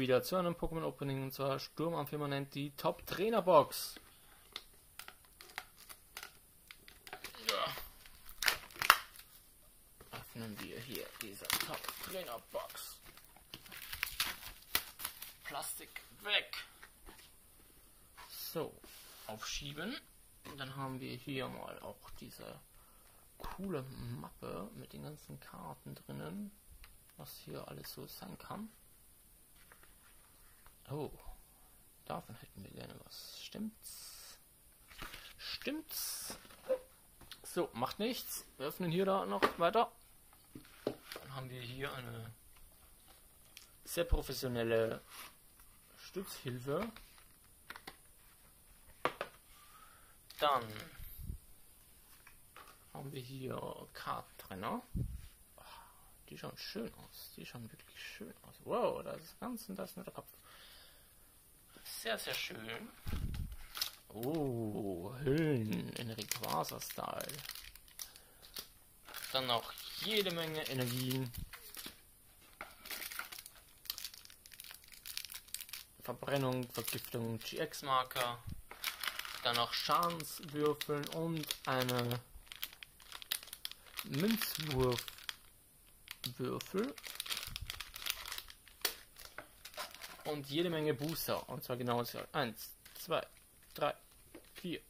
wieder zu einem Pokémon Opening und zwar Sturmamphi nennt die Top Trainer Box. Ja. Öffnen wir hier diese Top Trainer Box. Plastik weg. So, aufschieben. Dann haben wir hier mal auch diese coole Mappe mit den ganzen Karten drinnen, was hier alles so sein kann. Oh, davon hätten wir gerne was. Stimmt's? Stimmt's? So, macht nichts. Wir öffnen hier da noch weiter. Dann haben wir hier eine sehr professionelle Stützhilfe. Dann haben wir hier Kartentrenner. Die schauen schön aus. Die schauen wirklich schön aus. Wow, da ist ganz und das nur der Kopf. Sehr, sehr schön. Oh, Hüllen in Rayquaza-Style. Dann noch jede Menge Energien. Verbrennung, Vergiftung, GX-Marker. Dann noch Schadenswürfeln und eine Münzwurfwürfel. Und jede Menge Booster. Und zwar genau 1, 2, 3, 4,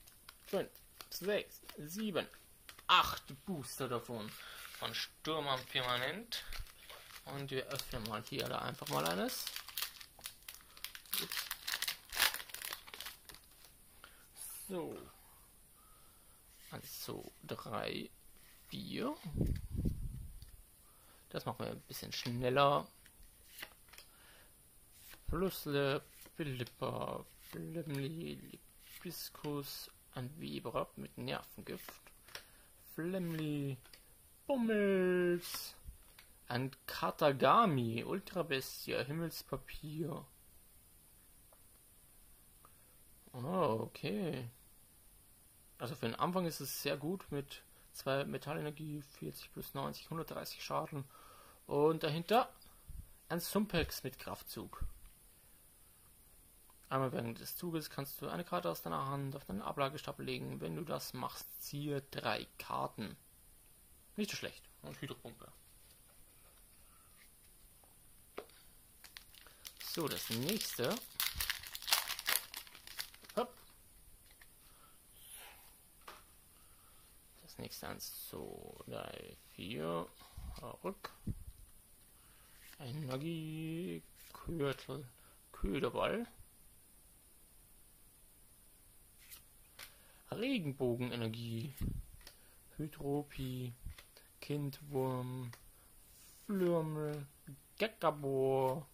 5, 6, 7, 8 Booster davon. Von Sturm am Permanent. Und wir öffnen mal hier da einfach mal eines. So. 1, 2, 3, 4. Das machen wir ein bisschen schneller. Flussle, Philippa, Flemli, ein Weber mit Nervengift. Flemli, Bummels, ein Katagami, Ultrabestia, Himmelspapier. Oh, okay. Also für den Anfang ist es sehr gut mit 2 Metallenergie, 40 plus 90, 130 Schaden. Und dahinter ein Sumpex mit Kraftzug. Einmal während des Zuges kannst du eine Karte aus deiner Hand auf deinen Ablagestapel legen. Wenn du das machst, ziehe drei Karten. Nicht so schlecht. Und Hydropumpe. So, das nächste. Hopp. Das nächste 1, 2, 3, 4. Rück. Energie. Kürtel. Köderball. Regenbogenenergie, Hydropie, Kindwurm, Flürmel, Gekabor,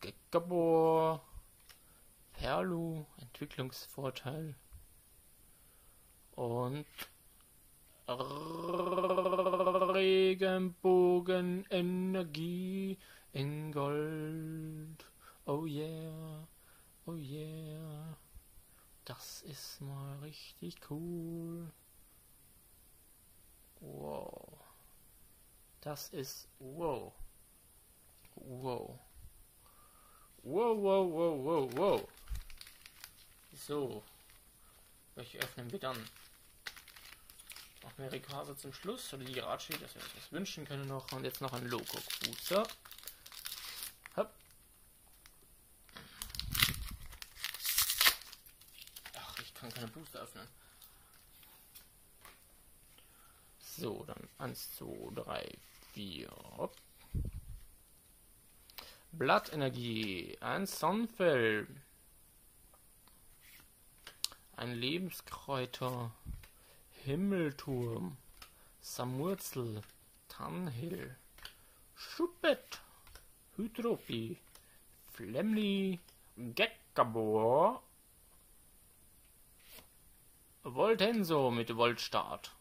Gekabor, Perlu, Entwicklungsvorteil und Regenbogenenergie in Gold. Oh yeah, oh yeah. Das ist mal richtig cool. Wow. Das ist wow. Wow. Wow, wow, wow, wow, wow. So. Welche öffnen wir dann? Noch mehr Rekase zum Schluss. Oder die Ratschi, dass wir uns das wünschen können noch. Und jetzt noch ein Loco Booster. Kann keine Booster öffnen. So, dann 1, 2, 3, 4. Hopp. Blattenergie, ein Sonnenfell, ein Lebenskräuter, Himmelturm, Samurzel, Tannhill, Schuppet, Hydropie, Flemli, Geckabor, Voltenso mit Voltstart.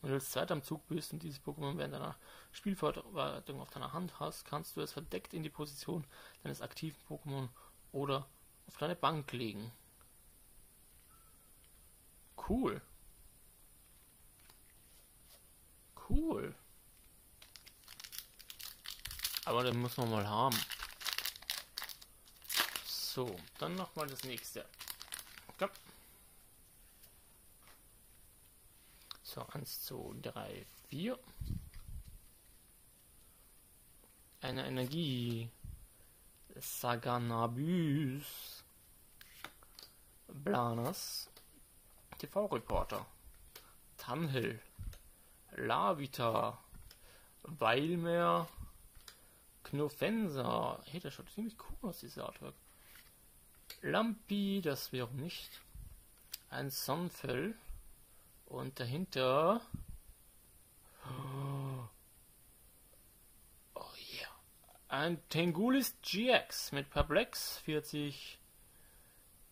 Wenn du als Zeit am Zug bist und dieses Pokémon während deiner Spielverwaltung auf deiner Hand hast, kannst du es verdeckt in die Position deines aktiven Pokémon oder auf deine Bank legen. Cool. Cool. Aber den muss man mal haben. So, dann nochmal das nächste. Komm. So, 1, 2, 3, 4. Eine Energie. Saganabus. Blanas. TV-Reporter. Tanhill. Lavita. Weilmeer. Knofensa. Hey, das schaut ziemlich cool aus, dieses Artwork. Lampi, das wäre nicht. Ein Sonnenfell. Und dahinter. Oh yeah. Ein Tengulis GX mit Perplex 40.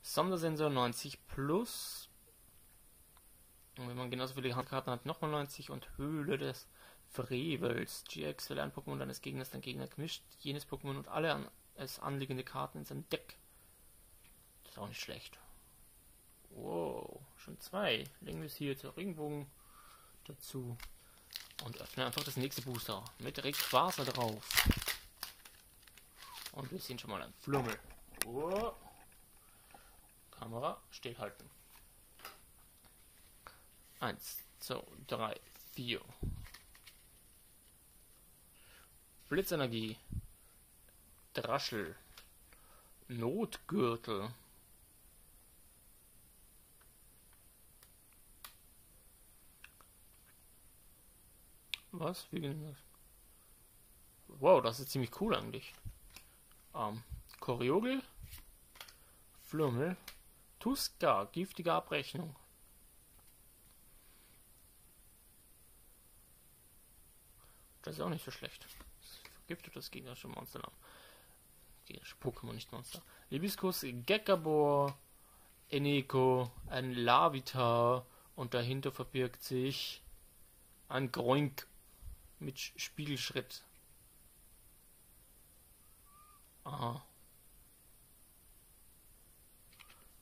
Sondersensor 90 plus. Und wenn man genauso viele Handkarten hat, nochmal 90 und Höhle des Frevels. GX will ein Pokémon deines Gegners dein Gegner gemischt, jenes Pokémon und alle an es anliegende Karten in seinem Deck. Ist auch nicht schlecht. Wow, schon zwei. Legen wir es hier zur Regenbogen dazu und öffnen einfach das nächste Booster mit Rayquaza drauf. Und wir sehen schon mal ein Flummel. Wow. Kamera stillhalten. Eins, zwei, drei, vier. Blitzenergie. Draschel. Notgürtel. Was? Wie geht das? Wow, das ist ziemlich cool eigentlich. Ähm, Koriogel. Flummel. Tuska, giftige Abrechnung. Das ist auch nicht so schlecht. Vergiftet das gegnerische Monster. Gegnerische Pokémon, nicht Monster. Libiskus, Gekabor, Eneko, ein Lavita und dahinter verbirgt sich ein Groink mit Spiegelschritt. Aha.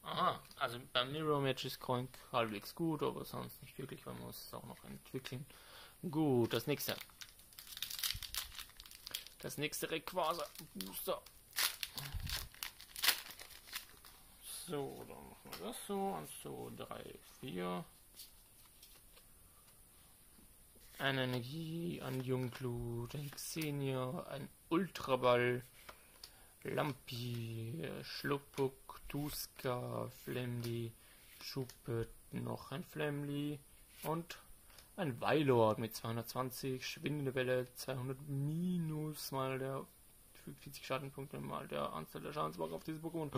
Aha, also beim Mirror Match ist Groink halbwegs gut, aber sonst nicht wirklich, weil man muss es auch noch entwickeln. Gut, das nächste. Das nächste Rayquaza Booster. So, dann machen wir das so. 1, 2, 3, 4. Eine Energie, ein Jungglut, ein Xenia, ein Ultraball, Lampi, Schluppuk, Tuska, Flemli, Schuppet, noch ein Flemli und ein Weilord mit 220, schwindende Welle, 200 minus mal der 40 Schadenpunkte mal der Anzahl der Schadensbock auf dieses Pokémon.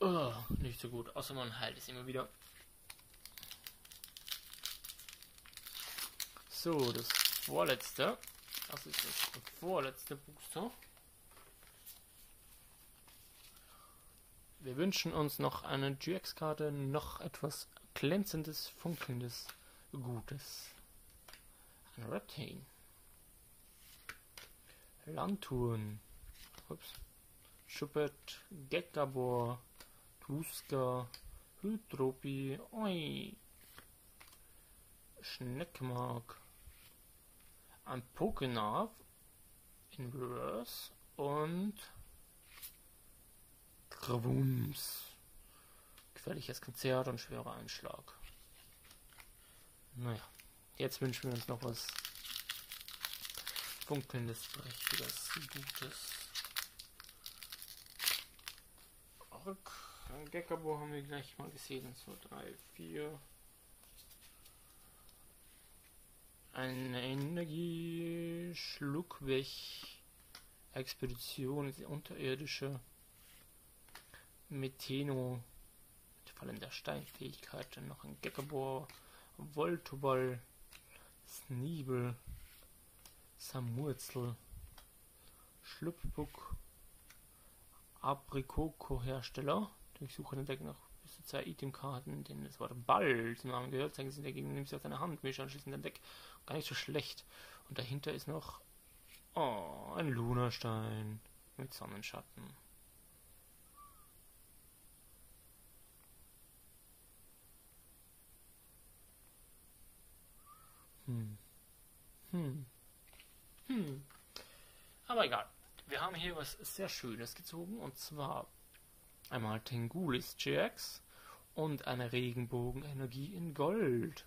Oh, nicht so gut, außer man heilt es immer wieder. So, das vorletzte. Das ist das vorletzte Booster. Wir wünschen uns noch eine GX-Karte, noch etwas glänzendes, funkelndes Gutes. Ein Reptain. Lanturn. Ups. Schuppet, Gekabor, Tuska, Hydropi, Oi. Schneckmark. Ein Pokénav in Reverse und Gravums. Gefährliches Konzert und schwerer Einschlag. Naja, jetzt wünschen wir uns noch was funkelndes, prächtiges, gutes. Ork. Gekabo haben wir gleich mal gesehen. 2, 3, 4. Eine Energie, Schluck weg. Expedition, unterirdische Metheno Fallen der Steinfähigkeit, dann noch ein Gekabor, Voltoball, Sneebel, Samurzel, Schlupfbuck, Aprikoko-Hersteller. Durchsuche den Deck nach zu zwei Itemkarten, denen das Wort Ball zum Namen gehört. Zeigen Sie dagegen, nimm sie auf deine Hand, mische anschließend dein Deck. Gar nicht so schlecht. Und dahinter ist noch oh, ein Lunastein mit Sonnenschatten. Hm. Hm. Hm. Aber egal. Wir haben hier was sehr Schönes gezogen und zwar einmal Tengulis GX und eine Regenbogenenergie in Gold.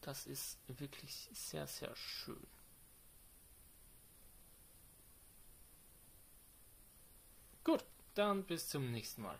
Das ist wirklich sehr, sehr schön. Gut, dann bis zum nächsten Mal.